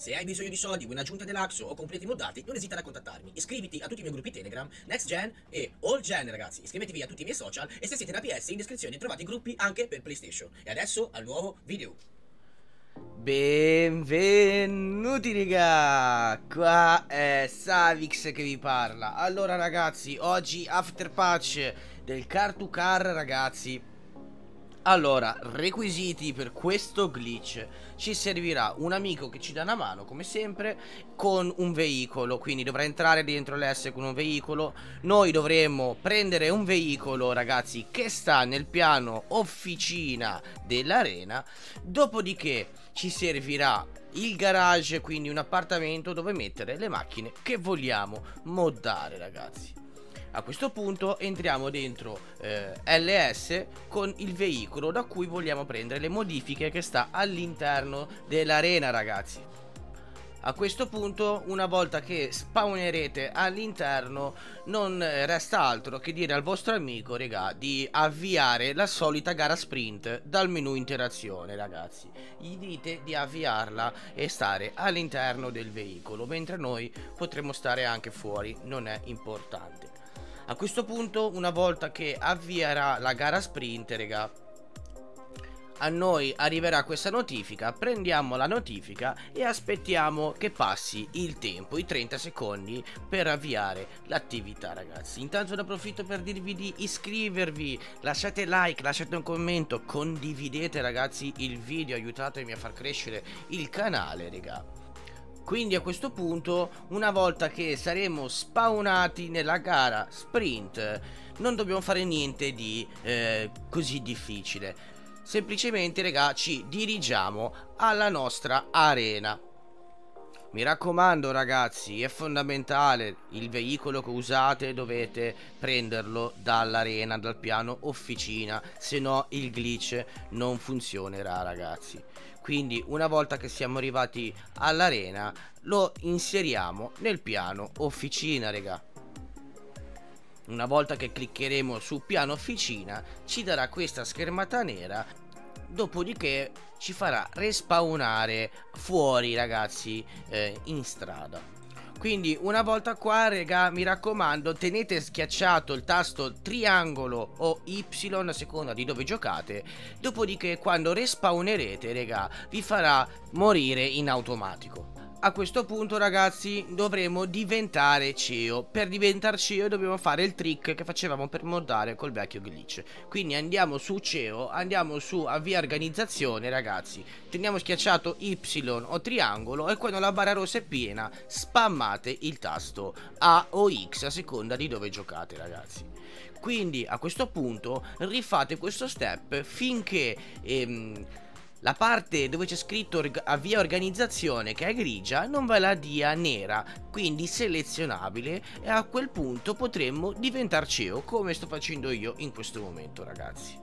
Se hai bisogno di soldi, vuoi un'aggiunta dell'Axo o completi moddati, non esitare a contattarmi. Iscriviti a tutti i miei gruppi Telegram, Next Gen e All Gen, ragazzi. Iscrivetevi a tutti i miei social e se siete da PS in descrizione trovate i gruppi anche per PlayStation. E adesso al nuovo video. Benvenuti raga, qua è Savix che vi parla Allora ragazzi, oggi after patch del car to car ragazzi allora, requisiti per questo glitch. Ci servirà un amico che ci dà una mano, come sempre Con un veicolo, quindi dovrà entrare dentro l'S con un veicolo. Noi dovremo prendere un veicolo, ragazzi, che sta nel piano officina dell'arena. Dopodiché ci servirà il garage, quindi un appartamento dove mettere le macchine che vogliamo moddare, ragazzi a questo punto entriamo dentro eh, LS con il veicolo da cui vogliamo prendere le modifiche che sta all'interno dell'arena ragazzi. A questo punto, una volta che spawnerete all'interno, non resta altro che dire al vostro amico, regà, di avviare la solita gara sprint dal menu interazione, ragazzi. Gli dite di avviarla e stare all'interno del veicolo, mentre noi potremo stare anche fuori, non è importante. A questo punto, una volta che avvierà la gara sprint, raga, a noi arriverà questa notifica, prendiamo la notifica e aspettiamo che passi il tempo, i 30 secondi per avviare l'attività ragazzi. Intanto ne approfitto per dirvi di iscrivervi, lasciate like, lasciate un commento, condividete ragazzi il video, aiutatemi a far crescere il canale raga. Quindi a questo punto, una volta che saremo spawnati nella gara sprint, non dobbiamo fare niente di eh, così difficile. Semplicemente, raga, ci dirigiamo alla nostra arena. Mi raccomando ragazzi, è fondamentale, il veicolo che usate dovete prenderlo dall'arena, dal piano officina, se no il glitch non funzionerà ragazzi. Quindi una volta che siamo arrivati all'arena lo inseriamo nel piano officina raga. Una volta che cliccheremo su piano officina ci darà questa schermata nera dopodiché ci farà respawnare fuori ragazzi eh, in strada quindi una volta qua raga mi raccomando tenete schiacciato il tasto triangolo o Y a seconda di dove giocate. Dopodiché quando respawnerete raga vi farà morire in automatico a questo punto ragazzi dovremo diventare CEO Per diventare CEO dobbiamo fare il trick che facevamo per moddare col vecchio glitch. Quindi andiamo su CEO, andiamo su avvia organizzazione ragazzi. Teniamo schiacciato Y o triangolo e quando la barra rossa è piena spammate il tasto A o X a seconda di dove giocate ragazzi. Quindi a questo punto rifate questo step finché... Ehm, la parte dove c'è scritto avvia organizzazione che è grigia non ve la dia nera, quindi selezionabile e a quel punto potremmo diventare CEO come sto facendo io in questo momento ragazzi.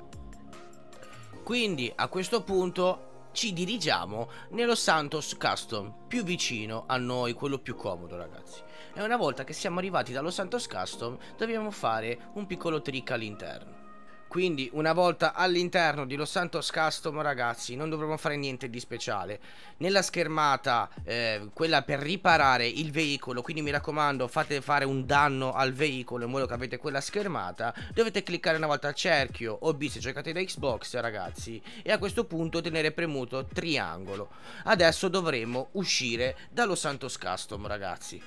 Quindi a questo punto ci dirigiamo nello Santos Custom, più vicino a noi, quello più comodo ragazzi. E una volta che siamo arrivati dallo Santos Custom dobbiamo fare un piccolo trick all'interno. Quindi una volta all'interno di Los Santos Custom ragazzi non dovremo fare niente di speciale. Nella schermata eh, quella per riparare il veicolo Quindi mi raccomando fate fare un danno al veicolo in modo che avete quella schermata. Dovete cliccare una volta al cerchio o B se giocate da Xbox ragazzi E a questo punto tenere premuto triangolo. Adesso dovremo uscire dallo Santos Custom ragazzi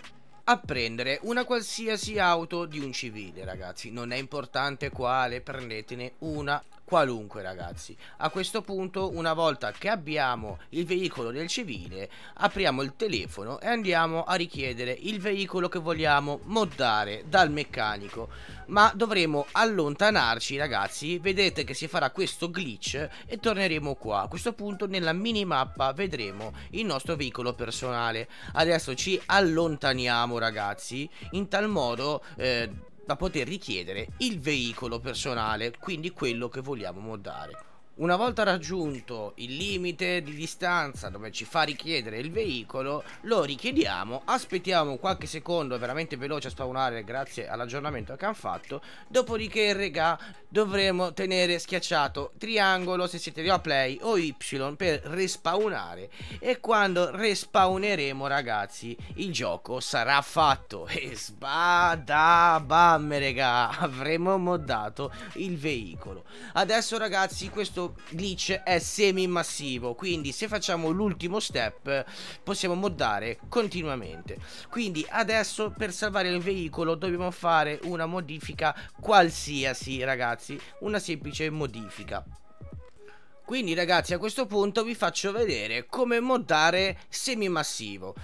a prendere una qualsiasi auto di un civile ragazzi. Non è importante quale prendetene una qualunque ragazzi. A questo punto una volta che abbiamo il veicolo del civile apriamo il telefono e andiamo a richiedere il veicolo che vogliamo moddare dal meccanico. Ma dovremo allontanarci ragazzi. Vedete che si farà questo glitch e torneremo qua. A questo punto nella minimappa vedremo il nostro veicolo personale. Adesso ci allontaniamo ragazzi in tal modo eh, da poter richiedere il veicolo personale, quindi quello che vogliamo moddare. Una volta raggiunto il limite di distanza dove ci fa richiedere il veicolo, lo richiediamo, aspettiamo qualche secondo veramente veloce a spawnare grazie all'aggiornamento che hanno fatto, dopodiché regà dovremo tenere schiacciato triangolo se siete a play o Y per respawnare. E quando respawneremo ragazzi il gioco sarà fatto. E sbada bam regà avremo moddato il veicolo. Adesso ragazzi questo glitch è semi massivo quindi se facciamo l'ultimo step possiamo moddare continuamente. Quindi adesso per salvare il veicolo dobbiamo fare una modifica qualsiasi ragazzi una semplice modifica. Quindi ragazzi a questo punto vi faccio vedere come moddare semi massivo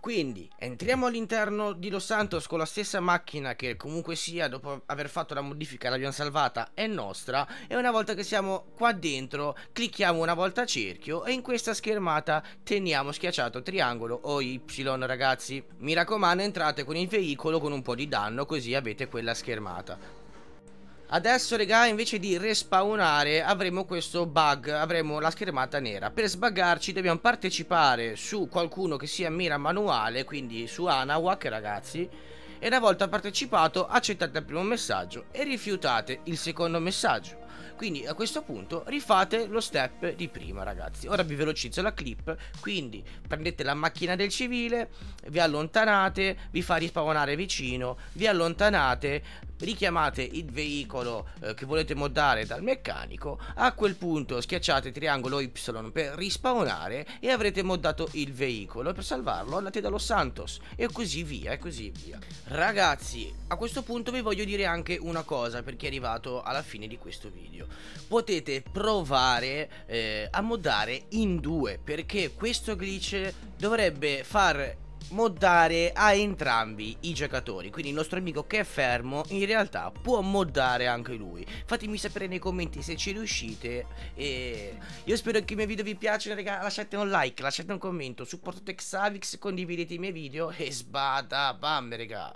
quindi entriamo all'interno di Los Santos con la stessa macchina che comunque sia dopo aver fatto la modifica l'abbiamo salvata è nostra e una volta che siamo qua dentro clicchiamo una volta a cerchio e in questa schermata teniamo schiacciato triangolo o Y ragazzi. Mi raccomando entrate con il veicolo con un po' di danno così avete quella schermata. Adesso raga invece di respawnare avremo questo bug, avremo la schermata nera. Per sbaggarci dobbiamo partecipare su qualcuno che sia mira manuale, quindi su Anawak ragazzi. E una volta partecipato accettate il primo messaggio e rifiutate il secondo messaggio. Quindi a questo punto rifate lo step di prima ragazzi. Ora vi velocizzo la clip. Quindi prendete la macchina del civile vi allontanate vi fa rispawnare vicino vi allontanate richiamate il veicolo eh, che volete moddare dal meccanico, a quel punto schiacciate triangolo Y per rispawnare e avrete moddato il veicolo per salvarlo andate dallo Santos e così via e così via. Ragazzi, a questo punto vi voglio dire anche una cosa per chi è arrivato alla fine di questo video. Potete provare eh, a moddare in due perché questo glitch dovrebbe far moddare a entrambi i giocatori. Quindi il nostro amico che è fermo in realtà può moddare anche lui. Fatemi sapere nei commenti se ci riuscite e io spero che i miei video vi piacciono raga. Lasciate un like lasciate un commento supportate Xavix condividete i miei video e sbada bam raga.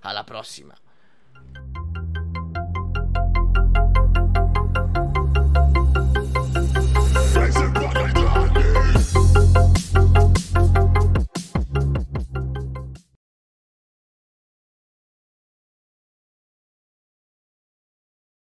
Alla prossima